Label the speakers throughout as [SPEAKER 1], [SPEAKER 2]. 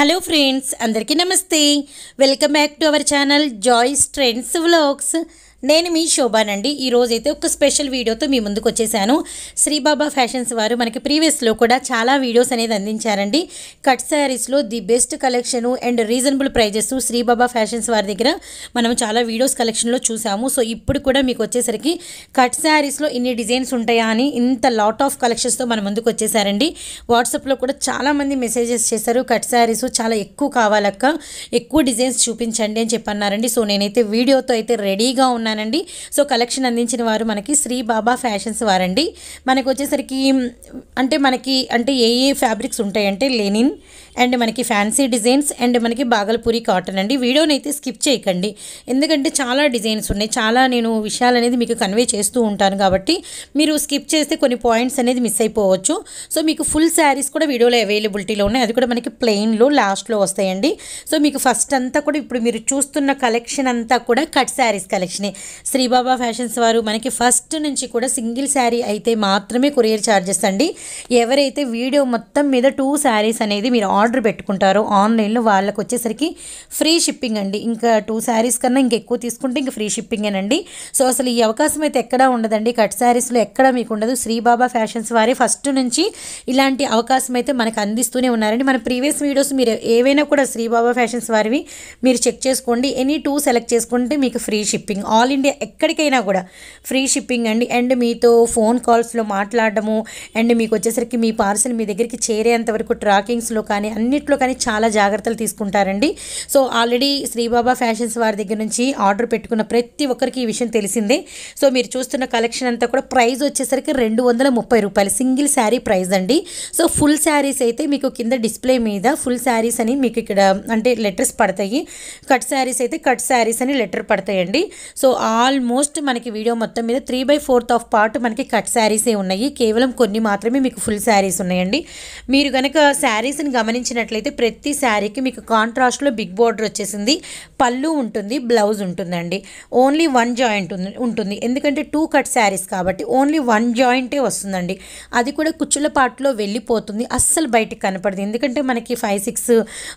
[SPEAKER 1] Hello friends అందరికీ నమస్తే. Welcome back to our channel Joy's trends vlogs. నేను మీ శోభానండి. ఈ ఒక స్పెషల్ వీడియోతో మీ ముందుకు వచ్చేసాను. శ్రీబాబా ఫ్యాషన్స్ వారు మనకి ప్రీవియస్లో కూడా చాలా వీడియోస్ అనేది అందించారండి. కట్ శారీస్లో the best collection and reasonable prices Sribaba fashions వారి దగ్గర మనం చాలా వీడియోస్ కలెక్షన్లో చూసాము. సో ఇప్పుడు కూడా మీకు వచ్చేసరికి కట్ శారీస్లో ఇన్ని డిజైన్స్ ఉంటాయా అని ఇంత లాట్ ఆఫ్ కలెక్షన్స్తో మన ముందుకు వచ్చేసారండి. వాట్సాప్లో కూడా చాలామంది మెసేజెస్ చేశారు. కట్ శారీస్ చాలా ఎక్కువ కావాలక్క ఎక్కువ డిజైన్స్ చూపించండి అని చెప్పన్నారండి. సో నేనైతే వీడియోతో అయితే రెడీగా ఉన్నాను. ఉన్నానండి సో కలెక్షన్ అందించిన వారు మనకి శ్రీ బాబా ఫ్యాషన్స్ వారండి. మనకు వచ్చేసరికి అంటే మనకి అంటే ఏ ఏ ఫ్యాబ్రిక్స్ ఉంటాయంటే లెనిన్ అండ్ మనకి ఫ్యాన్సీ డిజైన్స్ అండ్ మనకి బాగల్పూరి కాటన్ అండి. వీడియోని అయితే స్కిప్ చేయకండి. ఎందుకంటే చాలా డిజైన్స్ ఉన్నాయి. చాలా నేను విషయాలు అనేది మీకు కన్వే చేస్తూ ఉంటాను కాబట్టి మీరు స్కిప్ చేస్తే కొన్ని పాయింట్స్ అనేది మిస్ అయిపోవచ్చు. సో మీకు ఫుల్ శారీస్ కూడా వీడియోలో అవైలబిలిటీలో ఉన్నాయి. అది కూడా మనకి ప్లెయిన్లో లాస్ట్లో వస్తాయండి. సో మీకు ఫస్ట్ అంతా కూడా ఇప్పుడు మీరు చూస్తున్న కలెక్షన్ అంతా కూడా కట్ శారీస్ కలెక్షనే. శ్రీబాబా ఫ్యాషన్స్ వారు మనకి ఫస్ట్ నుంచి కూడా సింగిల్ శారీ అయితే మాత్రమే కొరియర్ ఛార్జెస్ అండి. ఎవరైతే వీడియో మొత్తం మీద టూ శారీస్ అనేది మీరు ఆర్డర్ పెట్టుకుంటారో ఆన్లైన్లో వాళ్ళకి వచ్చేసరికి ఫ్రీ షిప్పింగ్ అండి. ఇంకా టూ శారీస్ కన్నా ఇంకా ఎక్కువ తీసుకుంటే ఇంక ఫ్రీ షిప్పింగేనండి. సో అసలు ఈ అవకాశం అయితే ఎక్కడా ఉండదండి. కట్ శారీస్లో ఎక్కడ మీకు ఉండదు శ్రీబాబా ఫ్యాషన్స్ వారే ఫస్ట్ నుంచి ఇలాంటి అవకాశం అయితే మనకు అందిస్తూనే ఉన్నారండి. మన ప్రీవియస్ వీడియోస్ మీరు ఏవైనా కూడా శ్రీబాబా ఫ్యాషన్స్ వారివి మీరు చెక్ చేసుకోండి. ఎనీ టూ సెలెక్ట్ చేసుకుంటే మీకు ఫ్రీ షిప్పింగ్. ఆల్ ఇండియా ఎక్కడికైనా కూడా ఫ్రీ షిప్పింగ్ అండి. అండ్ మీతో ఫోన్ కాల్స్లో మాట్లాడడము అండ్ మీకు వచ్చేసరికి మీ పార్సల్ మీ దగ్గరికి చేరేంత వరకు ట్రాకింగ్స్లో కానీ అన్నిట్లో కానీ చాలా జాగ్రత్తలు తీసుకుంటారండి. సో ఆల్రెడీ శ్రీబాబా ఫ్యాషన్స్ వారి దగ్గర నుంచి ఆర్డర్ పెట్టుకున్న ప్రతి ఒక్కరికి ఈ విషయం తెలిసిందే. సో మీరు చూస్తున్న కలెక్షన్ అంతా కూడా ప్రైస్ వచ్చేసరికి రెండు వందల ముప్పై రూపాయలు. సింగిల్ శారీ ప్రైస్ అండి. సో ఫుల్ శారీస్ అయితే మీకు కింద డిస్ప్లే మీద ఫుల్ శారీస్ అని మీకు ఇక్కడ అంటే లెటర్స్ పడతాయి. కట్ శారీస్ అయితే కట్ శారీస్ అని లెటర్ పడతాయండి. సో ఆల్మోస్ట్ మనకి వీడియో మొత్తం మీద three by fourth of part మనకి కట్ శారీసే ఉన్నాయి. కేవలం కొన్ని మాత్రమే మీకు ఫుల్ శారీస్ ఉన్నాయండి. మీరు కనుక శారీస్ని గమనించినట్లయితే ప్రతి శారీకి మీకు కాంట్రాస్ట్లో బిగ్ బార్డర్ వచ్చేసింది. పళ్ళు ఉంటుంది బ్లౌజ్ ఉంటుందండి. ఓన్లీ వన్ జాయింట్ ఉంటుంది. ఎందుకంటే టూ కట్ శారీస్ కాబట్టి ఓన్లీ వన్ జాయింటే వస్తుందండి. అది కూడా కుచ్చుల పాటలో వెళ్ళిపోతుంది. అస్సలు బయటికి కనపడదు. ఎందుకంటే మనకి ఫైవ్ సిక్స్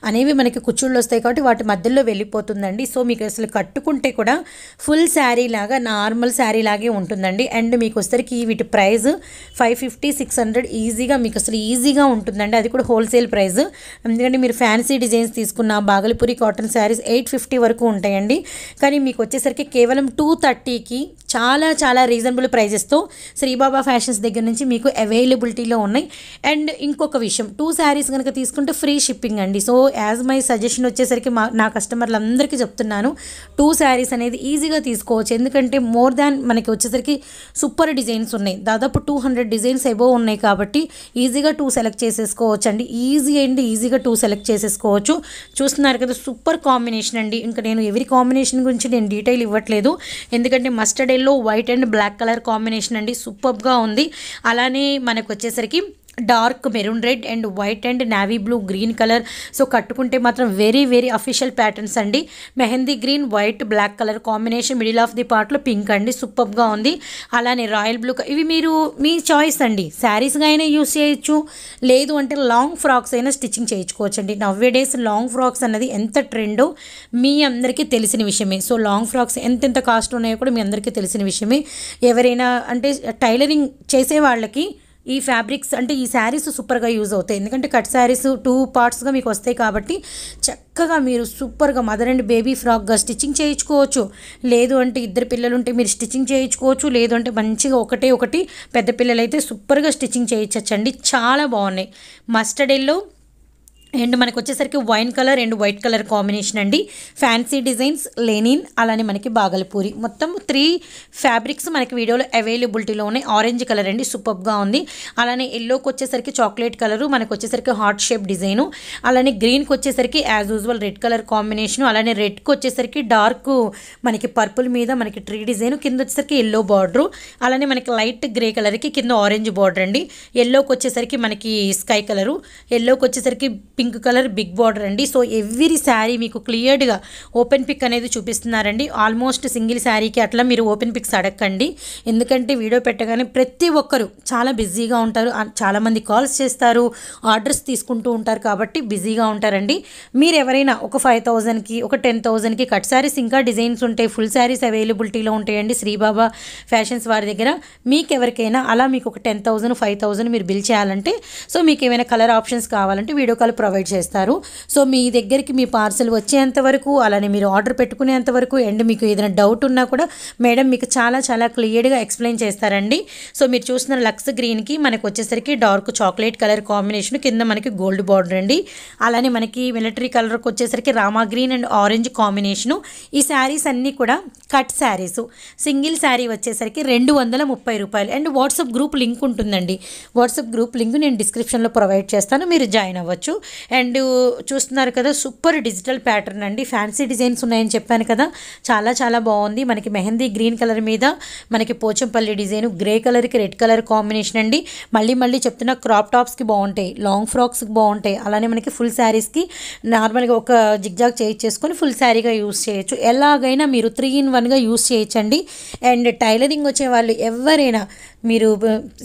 [SPEAKER 1] అనేవి మనకి కుచ్చుళ్ళు వస్తాయి కాబట్టి వాటి మధ్యలో వెళ్ళిపోతుందండి. సో మీకు అసలు కట్టుకుంటే కూడా ఫుల్ శారీ లాగా నార్మల్ శారీ లాగే ఉంటుందండి. అండ్ మీకు వచ్చేసరికి వీటి price five fifty six hundred ఈజీగా మీకు అసలు ఈజీగా ఉంటుందండి. అది కూడా హోల్సేల్ ప్రైస్. ఎందుకంటే మీరు ఫ్యాన్సీ డిజైన్స్ తీసుకున్న Bhagalpuri cotton saris eight fifty వరకు ఉంటాయండి. కానీ మీకు వచ్చేసరికి కేవలం టూ థర్టీకి చాలా చాలా రీజనబుల్ ప్రైజెస్తో శ్రీబాబా ఫ్యాషన్స్ దగ్గర నుంచి మీకు అవైలబిలిటీలో ఉన్నాయి. అండ్ ఇంకొక విషయం టూ శారీస్ కనుక తీసుకుంటే ఫ్రీ షిప్పింగ్ అండి. సో యాజ్ మై సజెషన్ వచ్చేసరికి మా నా కస్టమర్లందరికీ చెప్తున్నాను టూ శారీస్ అనేది ఈజీగా తీసుకోవచ్చు. ఎందుకంటే మోర్ దాన్ మనకి వచ్చేసరికి సూపర్ డిజైన్స్ ఉన్నాయి. దాదాపు టూ హండ్రెడ్ డిజైన్స్ ఎబో ఉన్నాయి కాబట్టి ఈజీగా టూ సెలెక్ట్ చేసేసుకోవచ్చు అండి ఈజీ అండి ఈజీగా టూ సెలెక్ట్ చేసేసుకోవచ్చు. చూస్తున్నారు కదా సూపర్ కాంబినేషన్ అండి. ఇంకా నేను ఎవరి కాంబినేషన్ గురించి నేను డీటెయిల్ ఇవ్వట్లేదు. ఎందుకంటే mustard yellow white and black colour combination అండి. సూపర్గా ఉంది. అలానే మనకు వచ్చేసరికి dark maroon red and white and navy blue green colour. So కట్టుకుంటే మాత్రం వెరీ వెరీ అఫీషియల్ ప్యాటర్న్స్ అండి. Mehndi green white black colour combination middle of the పార్ట్లో పింక్ అండి. సూపర్గా ఉంది. అలానే రాయల్ బ్లూ ఇవి మీరు మీ చాయిస్ అండి. శారీస్గా అయినా యూస్ చేయొచ్చు. లేదు అంటే లాంగ్ ఫ్రాక్స్ అయినా స్టిచ్చింగ్ చేయించుకోవచ్చు అండి నవ్వే డేస్ లాంగ్ ఫ్రాక్స్ అన్నది ఎంత ట్రెండో మీ అందరికీ తెలిసిన విషయమే. సో లాంగ్ ఫ్రాక్స్ ఎంతెంత కాస్ట్ ఉన్నాయో కూడా మీ అందరికీ తెలిసిన విషయమే. ఎవరైనా అంటే టైలరింగ్ చేసే వాళ్ళకి ఈ ఫ్యాబ్రిక్స్ అంటే ఈ శారీస్ సూపర్గా యూజ్ అవుతాయి. ఎందుకంటే కట్ శారీస్ టూ పార్ట్స్గా మీకు వస్తాయి కాబట్టి చక్కగా మీరు సూపర్గా మదర్ అండ్ బేబీ ఫ్రాక్గా స్టిచ్చింగ్ చేయించుకోవచ్చు. లేదు అంటే ఇద్దరు పిల్లలు ఉంటే మీరు స్టిచ్చింగ్ చేయించుకోవచ్చు. లేదు అంటే మంచిగా ఒకటే ఒకటి పెద్ద పిల్లలైతే సూపర్గా స్టిచ్చింగ్ చేయించచ్చండి. చాలా బాగున్నాయి. మస్టర్డ్ ఎల్లో అండ్ మనకు వచ్చేసరికి wine colour and white colour combination అండి. ఫ్యాన్సీ డిజైన్స్ లెనిన్ అలానే మనకి బాగలపూరి. మొత్తం త్రీ ఫ్యాబ్రిక్స్ మనకి వీడియోలో అవైలబిలిటీలో ఉన్నాయి. ఆరెంజ్ కలర్ అండి సూపర్గా ఉంది. అలానే ఎల్లోకి వచ్చేసరికి చాక్లెట్ కలరు మనకు వచ్చేసరికి హార్ట్ షేప్ డిజైను అలానే గ్రీన్కి వచ్చేసరికి as usual red colour combination అలానే రెడ్కి వచ్చేసరికి డార్క్ మనకి పర్పుల్ మీద మనకి ట్రీ డిజైన్ కింద వచ్చేసరికి ఎల్లో బార్డర్ అలానే మనకి లైట్ గ్రే కలర్కి కింద ఆరెంజ్ బార్డర్ అండి. ఎల్లోకి వచ్చేసరికి మనకి స్కై కలరు ఎల్లోకి వచ్చేసరికి పింక్ కలర్ బిగ్ బార్డర్ అండి. సో ఎవ్రీ శారీ మీకు క్లియర్డ్గా ఓపెన్ పిక్ అనేది చూపిస్తున్నారండి. ఆల్మోస్ట్ సింగిల్ శారీకి అట్లా మీరు ఓపెన్ పిక్స్ అడగండి ఎందుకంటే వీడియో పెట్టగానే ప్రతి ఒక్కరు చాలా బిజీగా ఉంటారు. చాలామంది కాల్స్ చేస్తారు ఆర్డర్స్ తీసుకుంటూ ఉంటారు కాబట్టి బిజీగా ఉంటారండి. మీరు ఎవరైనా ఒక ఫైవ్ థౌజండ్కి ఒక టెన్ థౌజండ్కి కట్ శారీస్ ఇంకా డిజైన్స్ ఉంటాయి ఫుల్ శారీస్ అవైలబిలిటీలో ఉంటాయండి శ్రీబాబా ఫ్యాషన్స్ వారి దగ్గర. మీకు ఎవరికైనా అలా మీకు ఒక టెన్ థౌజండ్ ఫైవ్ థౌజండ్ మీరు బిల్ చేయాలంటే సో మీకు ఏమైనా కలర్ ఆప్షన్స్ కావాలంటే వీడియో కాల్ ప్రొవైడ్ ప్రొవైడ్ చేస్తారు. సో మీ దగ్గరికి మీ పార్సల్ వచ్చేంత వరకు అలానే మీరు ఆర్డర్ పెట్టుకునేంత వరకు అండ్ మీకు ఏదైనా డౌట్ ఉన్నా కూడా మేడం మీకు చాలా చాలా క్లియర్గా ఎక్స్ప్లెయిన్ చేస్తారండి. సో మీరు చూసిన లక్స్ గ్రీన్కి మనకు వచ్చేసరికి డార్క్ చాక్లెట్ కలర్ కాంబినేషన్ కింద మనకి గోల్డ్ బార్డర్ అండి. అలానే మనకి మిలిటరీ కలర్కి వచ్చేసరికి Rama green and orange combination. ఈ శారీస్ అన్నీ కూడా కట్ శారీస్. సింగిల్ శారీ వచ్చేసరికి రెండు వందల ముప్పై రూపాయలు. అండ్ వాట్సాప్ గ్రూప్ లింక్ ఉంటుందండి. వాట్సాప్ గ్రూప్ లింక్ నేను డిస్క్రిప్షన్లో ప్రొవైడ్ చేస్తాను. మీరు జాయిన్ అవ్వచ్చు. అండ్ చూస్తున్నారు కదా సూపర్ డిజిటల్ ప్యాటర్న్ అండి. ఫ్యాన్సీ డిజైన్స్ ఉన్నాయని చెప్పాను కదా. చాలా చాలా బాగుంది. మనకి మెహందీ గ్రీన్ కలర్ మీద మనకి పోచంపల్లి డిజైన్ గ్రే కలర్కి రెడ్ కలర్ కాంబినేషన్ అండి. మళ్ళీ మళ్ళీ చెప్తున్న క్రాప్ టాప్స్కి బాగుంటాయి. లాంగ్ ఫ్రాక్స్కి బాగుంటాయి. అలానే మనకి ఫుల్ శారీస్కి నార్మల్గా ఒక జిగ్జాగ్ చేసుకొని ఫుల్ శారీగా యూస్ చేయొచ్చు. ఎలాగైనా మీరు త్రీ ఇన్ వన్గా యూస్ చేయొచ్చండి. అండ్ టైలరింగ్ వచ్చే వాళ్ళు ఎవరైనా మీరు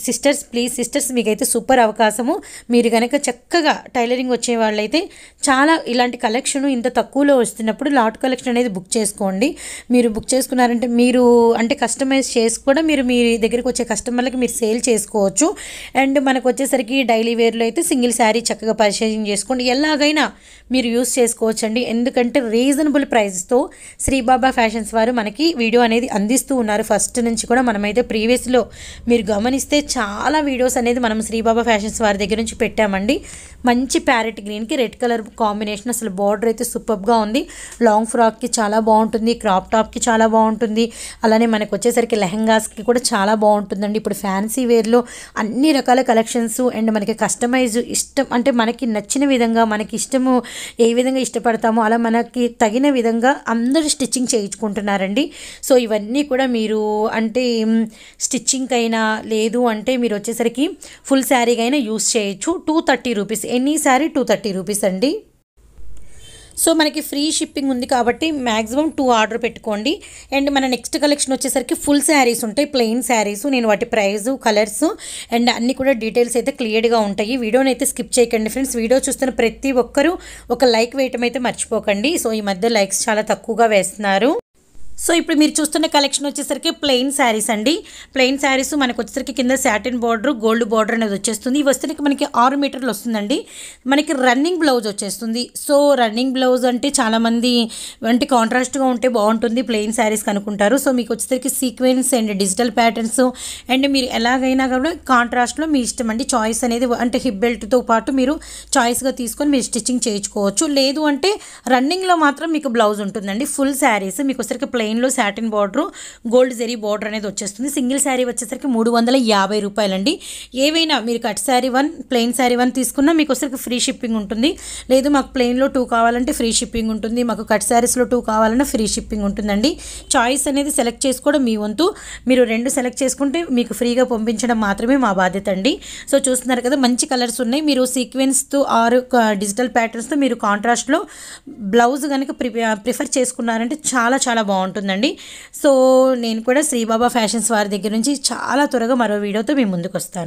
[SPEAKER 1] సిస్టర్స్ ప్లీజ్ సిస్టర్స్ మీకైతే సూపర్ అవకాశము. మీరు కనుక చక్కగా టైలరింగ్ వచ్చే వాళ్ళైతే చాలా ఇలాంటి కలెక్షన్ ఇంత తక్కువలో వస్తున్నప్పుడు లాట్ కలెక్షన్ అనేది బుక్ చేసుకోండి. మీరు బుక్ చేసుకున్నారంటే మీరు అంటే కస్టమైజ్ చేసి కూడా మీరు మీ దగ్గరికి వచ్చే కస్టమర్లకి మీరు సేల్ చేసుకోవచ్చు. అండ్ మనకు వచ్చేసరికి డైలీ వేర్లో అయితే సింగిల్ శారీ చక్కగా పర్చేసింగ్ చేసుకోండి. ఎలాగైనా మీరు యూస్ చేసుకోవచ్చు అండి ఎందుకంటే రీజనబుల్ ప్రైస్తో శ్రీబాబా ఫ్యాషన్స్ వారు మనకి వీడియో అనేది అందిస్తూ ఉన్నారు. ఫస్ట్ నుంచి కూడా మనమైతే ప్రీవియస్లో మీరు గమనిస్తే చాలా వీడియోస్ అనేది మనం శ్రీబాబా ఫ్యాషన్స్ వారి దగ్గర నుంచి పెట్టామండి. మంచి ప్యారెట్ గ్రీన్కి రెడ్ కలర్ కాంబినేషన్ అసలు బార్డర్ అయితే సూపర్గా ఉంది. లాంగ్ ఫ్రాక్కి చాలా బాగుంటుంది క్రాప్ టాప్కి చాలా బాగుంటుంది. అలానే మనకు వచ్చేసరికి లెహంగాస్కి కూడా చాలా బాగుంటుందండి. ఇప్పుడు ఫ్యాన్సీ వేర్లో అన్ని రకాల కలెక్షన్స్ అండ్ మనకి కస్టమైజ్ ఇష్టం అంటే మనకి నచ్చిన విధంగా మనకి ఇష్టము ఏ విధంగా ఇష్టపడతామో అలా మనకి తగిన విధంగా అందరూ స్టిచ్చింగ్ చేయించుకుంటున్నారండి. సో ఇవన్నీ కూడా మీరు అంటే స్టిచ్చింగ్ అయినా లేదు అంటే మీరు వచ్చేసరికి ఫుల్ శారీగా అయినా యూస్ చేయొచ్చు. Two thirty rupees. Any sari two thirty rupees అండి. సో మనకి ఫ్రీ షిప్పింగ్ ఉంది కాబట్టి మ్యాక్సిమం టూ ఆర్డర్ పెట్టుకోండి. అండ్ మన నెక్స్ట్ కలెక్షన్ వచ్చేసరికి ఫుల్ శారీస్ ఉంటాయి. ప్లెయిన్ శారీస్ నేను వాటి ప్రైస్ కలర్స్ అండ్ అన్ని కూడా డీటెయిల్స్ అయితే క్లియర్గా ఉంటాయి. వీడియోని అయితే స్కిప్ చేయకండి ఫ్రెండ్స్. వీడియో చూస్తున్న ప్రతి ఒక్కరూ ఒక లైక్ వేయటం అయితే మర్చిపోకండి. సో ఈ మధ్య లైక్స్ చాలా తక్కువగా వేస్తున్నారు. సో ఇప్పుడు మీరు చూస్తున్న కలెక్షన్ వచ్చేసరికి ప్లెయిన్ శారీస్ అండి. ప్లెయిన్ శారీస్ మనకు వచ్చేసరికి కింద సాటిన్ బార్డర్ గోల్డ్ బార్డర్ అనేది వచ్చేస్తుంది. ఇవి వచ్చేసరికి మనకి ఆరు మీటర్లు వస్తుందండి. మనకి రన్నింగ్ బ్లౌజ్ వచ్చేస్తుంది. సో రన్నింగ్ బ్లౌజ్ అంటే చాలామంది అంటే కాంట్రాస్ట్గా ఉంటే బాగుంటుంది. ప్లెయిన్ శారీస్ కనుక్కుంటారు. సో మీకు వచ్చేసరికి sequence and digital patterns and మీరు ఎలాగైనా కూడా కాంట్రాస్ట్లో మీ ఇష్టం అండి. చాయిస్ అనేది అంటే హిప్ బెల్ట్తో పాటు మీరు చాయిస్గా తీసుకొని మీరు స్టిచ్చింగ్ చేయించుకోవచ్చు. లేదు అంటే రన్నింగ్లో మాత్రం మీకు బ్లౌజ్ ఉంటుందండి. ఫుల్ శారీస్ మీకు వచ్చేసరికి ప్లెయిన్లో satin border gold zari border అనేది వచ్చేస్తుంది. సింగిల్ శారీ వచ్చేసరికి మూడు వందల యాభై రూపాయలండి. ఏవైనా మీరు cut sari one plain sari one తీసుకున్నా మీకు వచ్చేసరికి ఫ్రీ షిప్పింగ్ ఉంటుంది. లేదు మాకు ప్లెయిన్లో టూ కావాలంటే ఫ్రీ షిప్పింగ్ ఉంటుంది. మాకు కట్ శారీస్లో టూ కావాలన్నా ఫ్రీ షిప్పింగ్ ఉంటుందండి. చాయిస్ అనేది సెలెక్ట్ చేసుకోవడం మీ వంతు. మీరు రెండు సెలెక్ట్ చేసుకుంటే మీకు ఫ్రీగా పంపించడం మాత్రమే మా బాధ్యత అండి. సో చూస్తున్నారు కదా మంచి కలర్స్ ఉన్నాయి. మీరు సీక్వెన్స్తో ఆరు డిజిటల్ ప్యాటర్న్స్తో మీరు కాంట్రాస్ట్లో బ్లౌజ్ కనుక ప్రిఫర్ చేసుకున్నారంటే చాలా చాలా బాగుంటుంది. ఉంటుందండి. సో నేను కూడా శ్రీబాబా ఫ్యాషన్స్ వారి దగ్గర నుంచి చాలా త్వరగా మరో వీడియోతో మీ ముందుకు వస్తాను